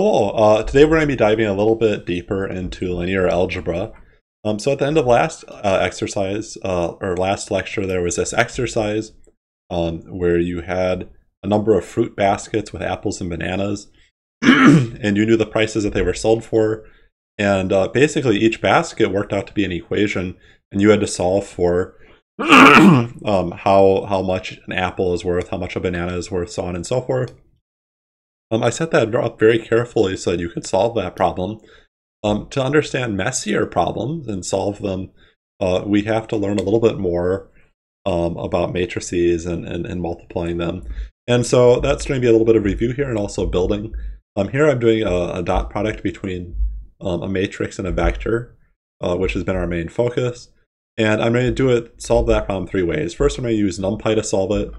Hello, uh, today we're going to be diving a little bit deeper into linear algebra. Um, so at the end of last uh, exercise, uh, or last lecture, there was this exercise um, where you had a number of fruit baskets with apples and bananas, and you knew the prices that they were sold for. And uh, basically each basket worked out to be an equation, and you had to solve for um, how, how much an apple is worth, how much a banana is worth, so on and so forth. Um, I set that up very carefully so that you could solve that problem. Um, to understand messier problems and solve them, uh, we have to learn a little bit more um, about matrices and, and, and, multiplying them. And so that's going to be a little bit of review here and also building. Um, here I'm doing a, a dot product between um, a matrix and a vector, uh, which has been our main focus. And I'm going to do it, solve that problem three ways. First, I'm going to use NumPy to solve it.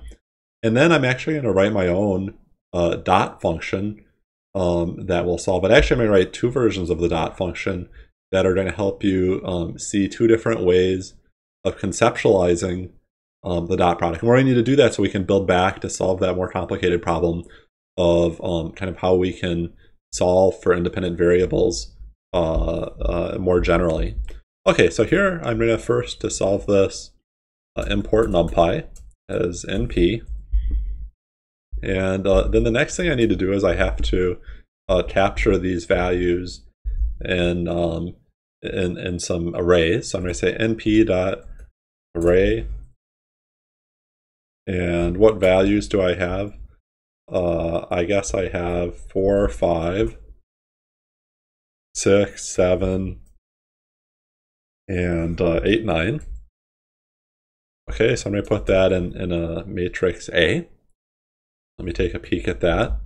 And then I'm actually going to write my own uh, dot function um, that will solve it. Actually, I'm going to write two versions of the dot function that are going to help you um, see two different ways of conceptualizing um, the dot product. And we're going to need to do that so we can build back to solve that more complicated problem of um, kind of how we can solve for independent variables uh, uh, more generally. Okay, so here I'm going to first to solve this uh, import numpy as np and uh, then the next thing I need to do is I have to uh, capture these values in, um, in, in some arrays. So I'm going to say np dot array. And what values do I have? Uh, I guess I have four, five, six, seven, and uh, eight, nine. Okay, so I'm going to put that in, in a matrix A. Let me take a peek at that.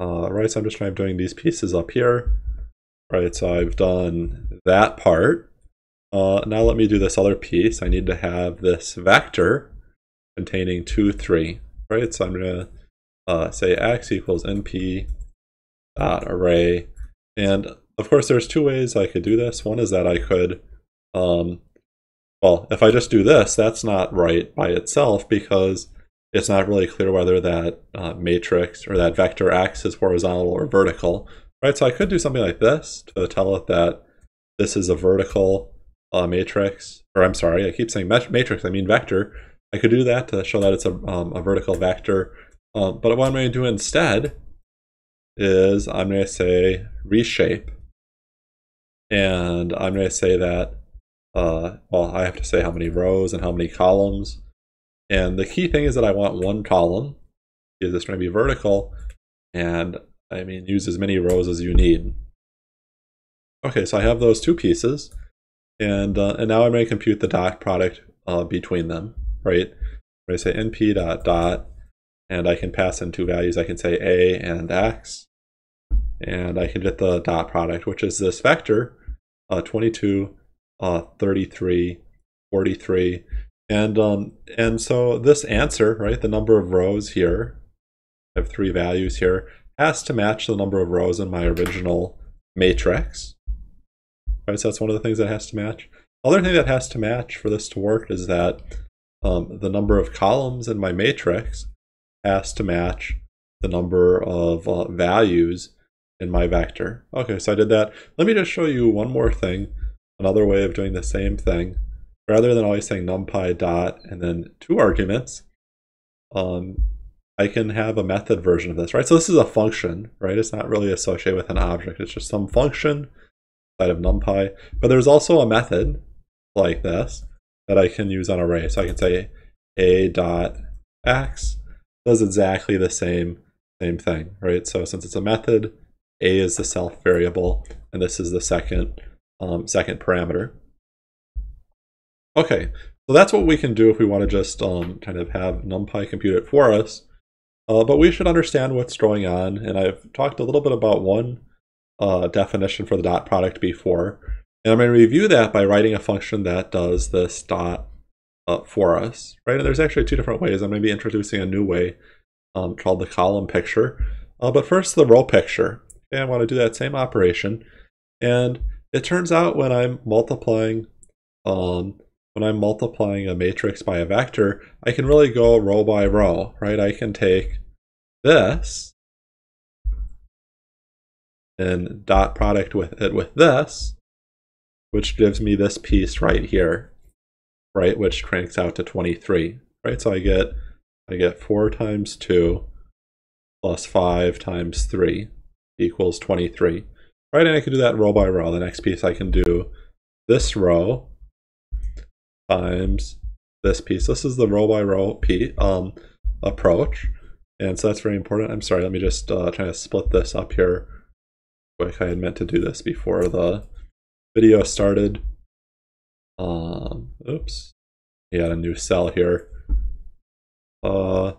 Uh, right, so I'm just trying doing these pieces up here. Right, so I've done that part. Uh, now let me do this other piece. I need to have this vector containing 2, 3. Right, so I'm going to uh, say x equals np dot array. And of course, there's two ways I could do this. One is that I could, um, well, if I just do this, that's not right by itself because it's not really clear whether that uh, matrix or that vector x is horizontal or vertical, right? So I could do something like this to tell it that this is a vertical uh, matrix, or I'm sorry, I keep saying matrix, I mean vector. I could do that to show that it's a, um, a vertical vector. Um, but what I'm going to do instead is I'm going to say reshape. And I'm going to say that, uh, well, I have to say how many rows and how many columns. And the key thing is that I want one column because it's going to be vertical and I mean use as many rows as you need. Okay, so I have those two pieces and uh, and now I'm going to compute the dot product uh, between them, right? I'm going to say np dot dot and I can pass in two values. I can say a and x and I can get the dot product, which is this vector, uh, 22, uh, 33, 43, and um, and so this answer, right, the number of rows here, I have three values here, has to match the number of rows in my original matrix. Right, so that's one of the things that has to match. Other thing that has to match for this to work is that um, the number of columns in my matrix has to match the number of uh, values in my vector. Okay, so I did that. Let me just show you one more thing, another way of doing the same thing rather than always saying numpy dot and then two arguments, um, I can have a method version of this, right? So this is a function, right? It's not really associated with an object. It's just some function inside of numpy. But there's also a method like this that I can use on array. So I can say a dot x does exactly the same same thing, right? So since it's a method, a is the self variable, and this is the second um, second parameter. Okay, so that's what we can do if we want to just um, kind of have NumPy compute it for us. Uh, but we should understand what's going on, and I've talked a little bit about one uh, definition for the dot product before. And I'm going to review that by writing a function that does this dot uh, for us, right? And there's actually two different ways. I'm going to be introducing a new way um, called the column picture. Uh, but first, the row picture. And I want to do that same operation. And it turns out when I'm multiplying um, when I'm multiplying a matrix by a vector, I can really go row by row, right? I can take this and dot product with it with this, which gives me this piece right here, right, which cranks out to 23, right? So I get I get 4 times 2 plus 5 times 3 equals 23, right? And I can do that row by row. The next piece I can do this row times this piece. This is the row by row p um, approach. And so that's very important. I'm sorry, let me just uh, try to split this up here. Quick, I had meant to do this before the video started. Um, oops, he had a new cell here. Uh,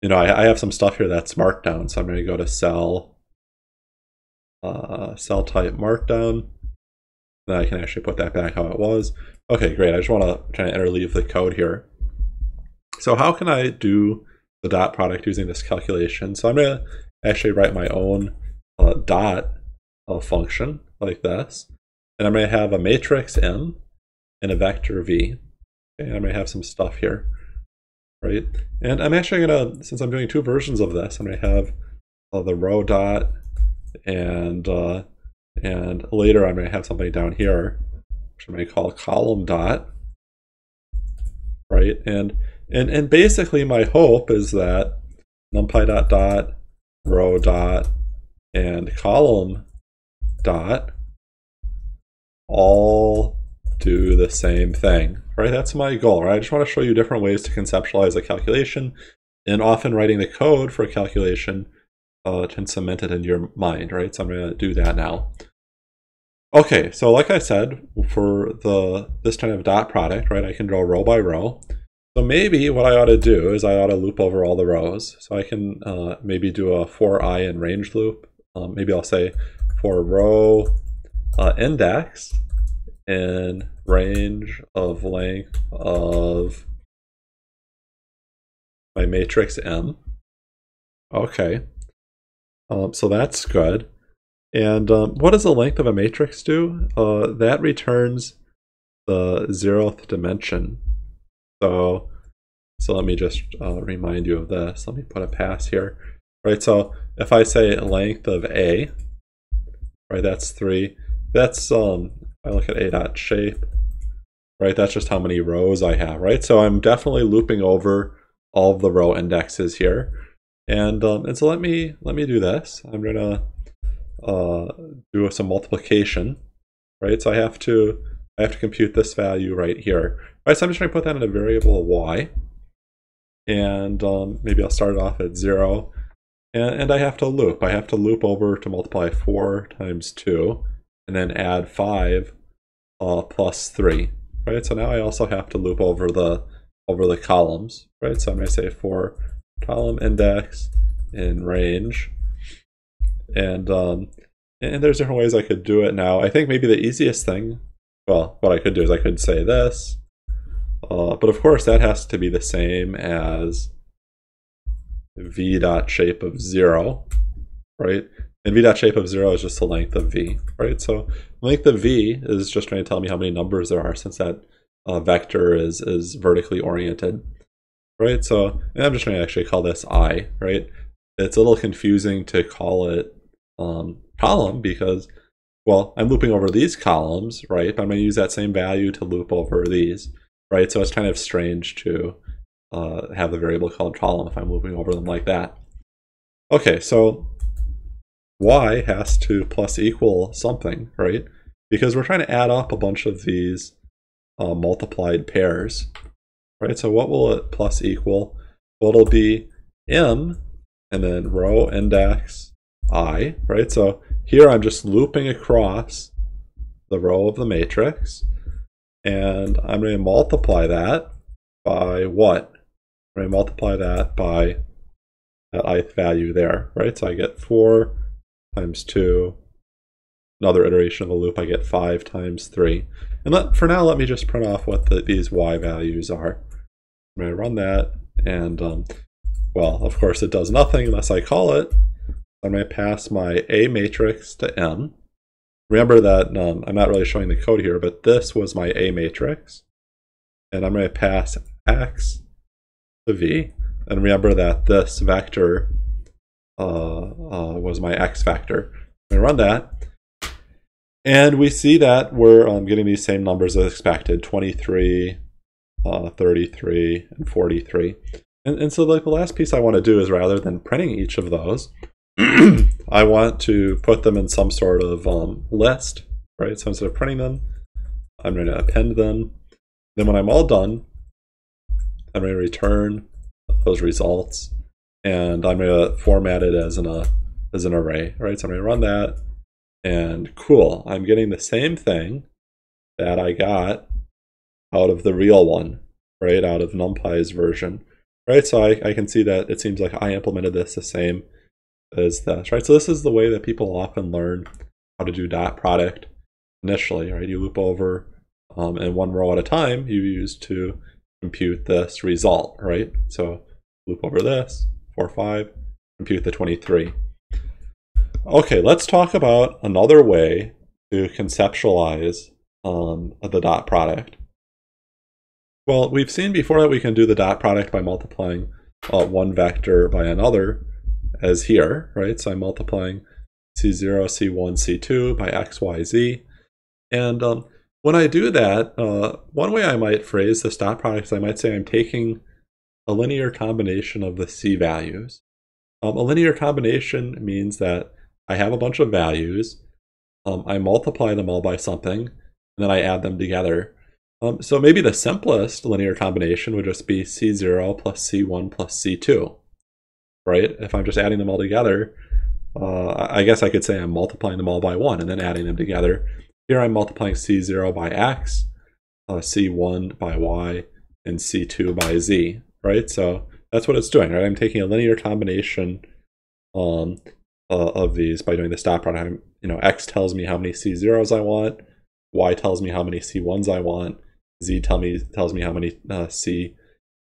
you know, I, I have some stuff here that's markdown, so I'm going to go to cell, uh, cell type markdown. Then I can actually put that back how it was. Okay, great. I just want to try and interleave the code here. So how can I do the dot product using this calculation? So I'm going to actually write my own uh, dot uh, function like this. And I'm going to have a matrix M and a vector V. Okay, I'm going to have some stuff here, right? And I'm actually going to, since I'm doing two versions of this, I'm going to have uh, the row dot and uh, and later I'm going to have something down here, which I'm going to call column dot, right? And and and basically my hope is that numpy dot dot, row dot, and column dot all do the same thing, right? That's my goal, right? I just want to show you different ways to conceptualize a calculation and often writing the code for a calculation uh, can cement it in your mind, right? So I'm going to do that now. Okay, so like I said, for the this kind of dot product, right, I can draw row by row. So maybe what I ought to do is I ought to loop over all the rows. So I can uh, maybe do a for i in range loop. Um, maybe I'll say for row uh, index in range of length of my matrix M. Okay, um, so that's good. And um, what does the length of a matrix do? Uh, that returns the zeroth dimension. So, so let me just uh, remind you of this. Let me put a pass here. Right, so if I say length of A, right, that's 3. That's, um, I look at A dot shape, right, that's just how many rows I have, right? So I'm definitely looping over all of the row indexes here. And, um, and so let me, let me do this. I'm to uh, do some multiplication, right? So I have to I have to compute this value right here. All right, so I'm just going to put that in a variable y, and um, maybe I'll start it off at zero, and, and I have to loop. I have to loop over to multiply four times two, and then add five uh, plus three, right? So now I also have to loop over the over the columns, right? So I'm going to say for column index in range and um, and there's different ways I could do it now. I think maybe the easiest thing, well, what I could do is I could say this, uh, but of course that has to be the same as v dot shape of zero, right? And v dot shape of zero is just the length of v, right? So length of v is just trying to tell me how many numbers there are since that uh, vector is is vertically oriented, right? So I'm just trying to actually call this i, right? It's a little confusing to call it um, column because, well, I'm looping over these columns, right? But I'm going to use that same value to loop over these, right? So it's kind of strange to uh, have the variable called column if I'm looping over them like that. Okay, so y has to plus equal something, right? Because we're trying to add up a bunch of these uh, multiplied pairs, right? So what will it plus equal? Well, it'll be m and then row index i, right? So here I'm just looping across the row of the matrix, and I'm going to multiply that by what? I'm going to multiply that by that ith value there, right? So I get 4 times 2, another iteration of the loop, I get 5 times 3. And let, for now, let me just print off what the, these y values are. I'm going to run that, and um, well, of course it does nothing unless I call it. I'm going to pass my A matrix to M. Remember that um, I'm not really showing the code here, but this was my A matrix. And I'm going to pass X to V. And remember that this vector uh, uh, was my X vector. I'm going to run that. And we see that we're um, getting these same numbers as expected, 23, uh, 33, and 43. And, and so like the last piece I want to do is rather than printing each of those, I want to put them in some sort of um, list, right? So instead of printing them, I'm going to append them. Then when I'm all done, I'm going to return those results and I'm going to format it as an, uh, as an array, right? So I'm going to run that and cool, I'm getting the same thing that I got out of the real one, right? Out of NumPy's version, right? So I, I can see that it seems like I implemented this the same as this, right? So this is the way that people often learn how to do dot product initially, right? You loop over um, one row at a time you use to compute this result, right? So loop over this, 4, 5, compute the 23. Okay, let's talk about another way to conceptualize um, the dot product. Well, we've seen before that we can do the dot product by multiplying uh, one vector by another, as here, right? So I'm multiplying C0, C1, C2 by X, Y, Z. And um, when I do that, uh, one way I might phrase this dot product is I might say I'm taking a linear combination of the C values. Um, a linear combination means that I have a bunch of values. Um, I multiply them all by something, and then I add them together. Um, so maybe the simplest linear combination would just be C0 plus C1 plus C2, right? If I'm just adding them all together, uh, I guess I could say I'm multiplying them all by 1 and then adding them together. Here I'm multiplying C0 by X, uh, C1 by Y, and C2 by Z, right? So that's what it's doing, right? I'm taking a linear combination um, uh, of these by doing the dot product. You know, X tells me how many C0s I want, Y tells me how many C1s I want, Z tell me tells me how many uh, C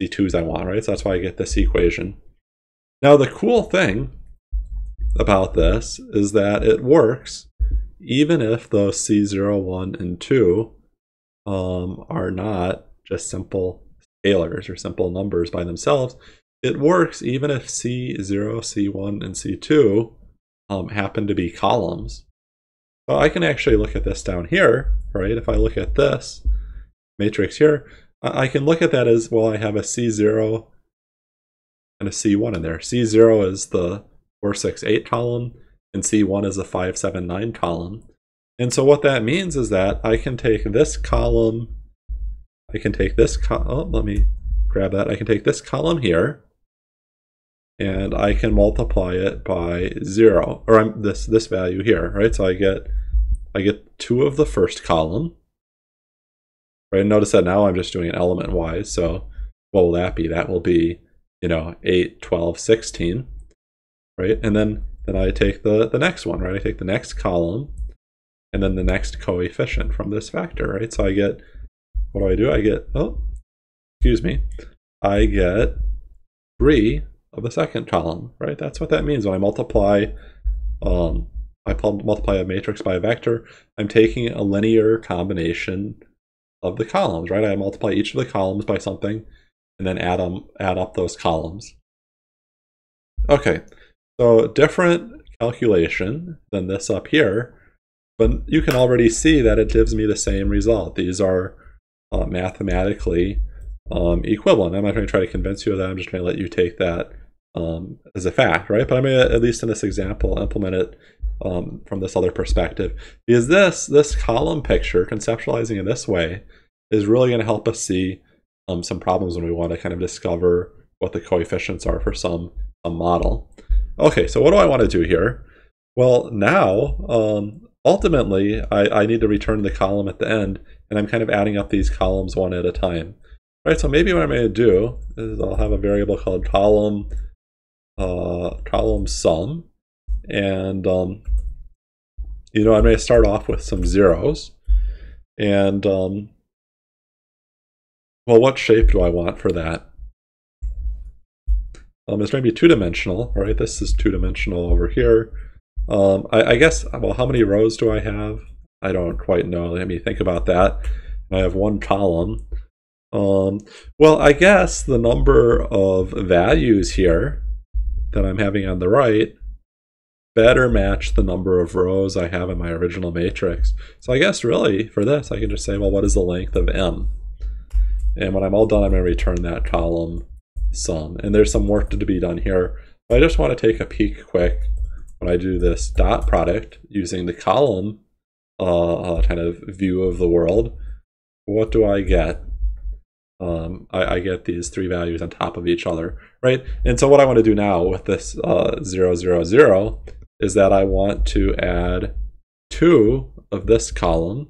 C2s I want, right? So that's why I get this equation. Now the cool thing about this is that it works even if those C0, 1, and 2 um, are not just simple scalars or simple numbers by themselves. It works even if C0, C1, and C2 um, happen to be columns. So I can actually look at this down here, right? If I look at this matrix here, I can look at that as, well, I have a C0 and a C1 in there. C0 is the 468 column, and C1 is the 579 column. And so what that means is that I can take this column, I can take this, oh, let me grab that. I can take this column here, and I can multiply it by zero, or I'm this this value here, right? So I get I get two of the first column, right? Notice that now I'm just doing it element wise. So what will that be? That will be, you know, 8, 12, 16, right? And then then I take the the next one, right? I take the next column, and then the next coefficient from this factor, right? So I get what do I do? I get oh, excuse me, I get three of the second column, right? That's what that means when I multiply um, I multiply a matrix by a vector, I'm taking a linear combination of the columns, right? I multiply each of the columns by something and then add them add up those columns. Okay, so different calculation than this up here, but you can already see that it gives me the same result. These are uh, mathematically um, equivalent. I'm not going to try to convince you of that. I'm just going to let you take that um, as a fact, right? But I'm going to, at least in this example, implement it um, from this other perspective. Because this, this column picture, conceptualizing in this way, is really going to help us see um, some problems when we want to kind of discover what the coefficients are for some, some model. Okay, so what do I want to do here? Well, now, um, ultimately, I, I need to return the column at the end, and I'm kind of adding up these columns one at a time. All right, so maybe what I'm going to do is I'll have a variable called column uh, column sum. And, um, you know, going to start off with some zeros. And, um, well, what shape do I want for that? Um, it's going to be two-dimensional, right? This is two-dimensional over here. Um, I, I, guess, well, how many rows do I have? I don't quite know. Let me think about that. I have one column. Um, well, I guess the number of values here that I'm having on the right better match the number of rows I have in my original matrix. So I guess really for this, I can just say, well, what is the length of m? And when I'm all done, I'm going to return that column sum. And there's some work to be done here. But I just want to take a peek quick when I do this dot product using the column uh, uh, kind of view of the world. What do I get? Um, I, I, get these three values on top of each other, right? And so what I want to do now with this uh, 0, 0, 0 is that I want to add two of this column,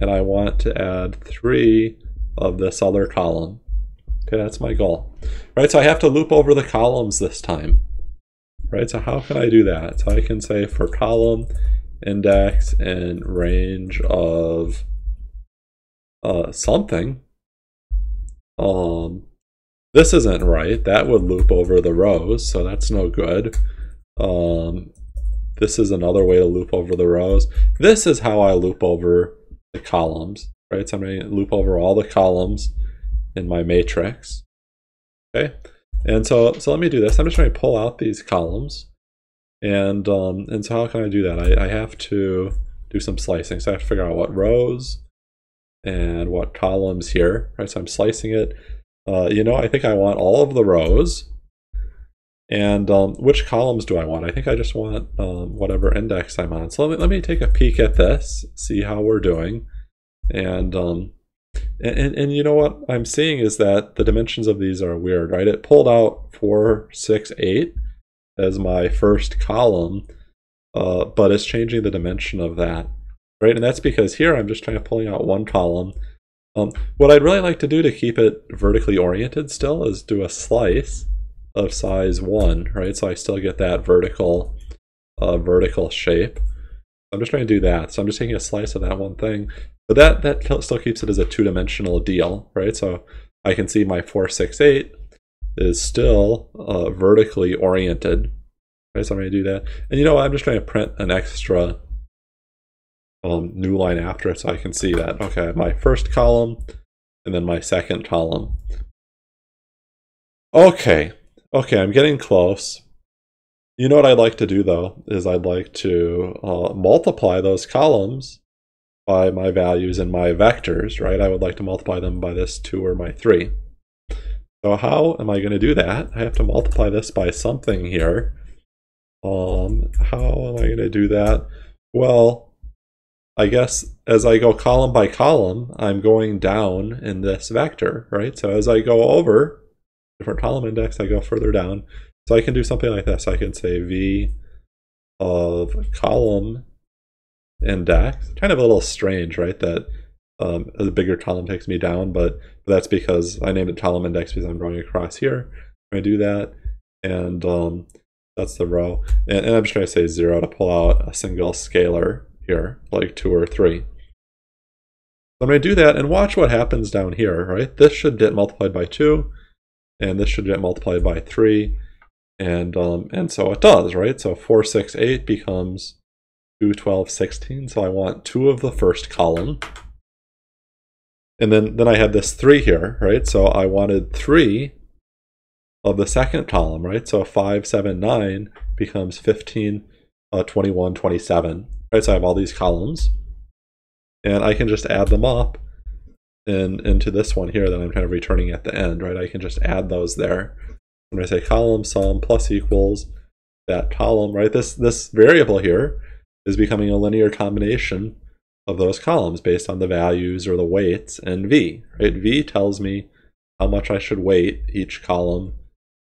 and I want to add three of this other column. Okay, that's my goal. Right, so I have to loop over the columns this time. Right, so how can I do that? So I can say for column, index, and range of uh, something. Um, this isn't right. That would loop over the rows, so that's no good. Um, this is another way to loop over the rows. This is how I loop over the columns right? So I'm going to loop over all the columns in my matrix. Okay, and so so let me do this. I'm just going to pull out these columns, and um, and so how can I do that? I, I have to do some slicing. So I have to figure out what rows and what columns here. Right, so I'm slicing it. Uh, you know, I think I want all of the rows. And um, which columns do I want? I think I just want um, whatever index I'm on. So let me, let me take a peek at this, see how we're doing. And um, and, and you know what I'm seeing is that the dimensions of these are weird, right? It pulled out four, six, eight as my first column, uh, but it's changing the dimension of that, right? And that's because here I'm just trying to pulling out one column. Um, what I'd really like to do to keep it vertically oriented still is do a slice of size one, right? So I still get that vertical, uh, vertical shape. I'm just trying to do that. So I'm just taking a slice of that one thing. But that, that still keeps it as a two-dimensional deal, right? So I can see my 468 is still uh, vertically oriented. Right, so I'm going to do that. And you know what? I'm just going to print an extra um, new line after it so I can see that. Okay, my first column and then my second column. Okay, okay, I'm getting close. You know what I'd like to do though, is I'd like to uh, multiply those columns by my values and my vectors, right? I would like to multiply them by this 2 or my 3. So how am I going to do that? I have to multiply this by something here. Um, how am I going to do that? Well, I guess as I go column by column, I'm going down in this vector, right? So as I go over different column index, I go further down. So I can do something like this. I can say v of column index. Kind of a little strange, right? That um, a bigger column takes me down, but, that's because I named it column index because I'm drawing across here. I do that, and um, that's the row. And, and I'm just going to say zero to pull out a single scalar here, like two or three. I'm going to do that and watch what happens down here, right? This should get multiplied by two, and this should get multiplied by three, and um, and so it does, right? So 4, 6, 8 becomes 2, 12, 16. So I want two of the first column. And then, then I had this 3 here, right? So I wanted 3 of the second column, right? So 5, 7, 9 becomes 15, uh, 21, 27. Right? So I have all these columns. And I can just add them up in, into this one here that I'm kind of returning at the end, right? I can just add those there. When I say column sum plus equals that column, right? This this variable here is becoming a linear combination of those columns based on the values or the weights and V. Right? V tells me how much I should weight each column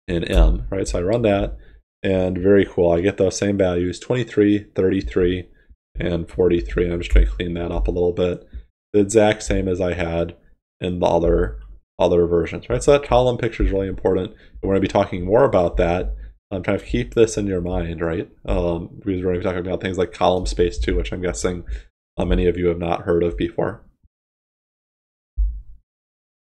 in M. Right? So I run that and very cool. I get those same values 23, 33, and 43. I'm just trying to clean that up a little bit. The exact same as I had in the other other versions, right? So that column picture is really important. We're going to be talking more about that I'm trying to keep this in your mind, right? Um, because we're going to be talking about things like column space too, which I'm guessing uh, many of you have not heard of before.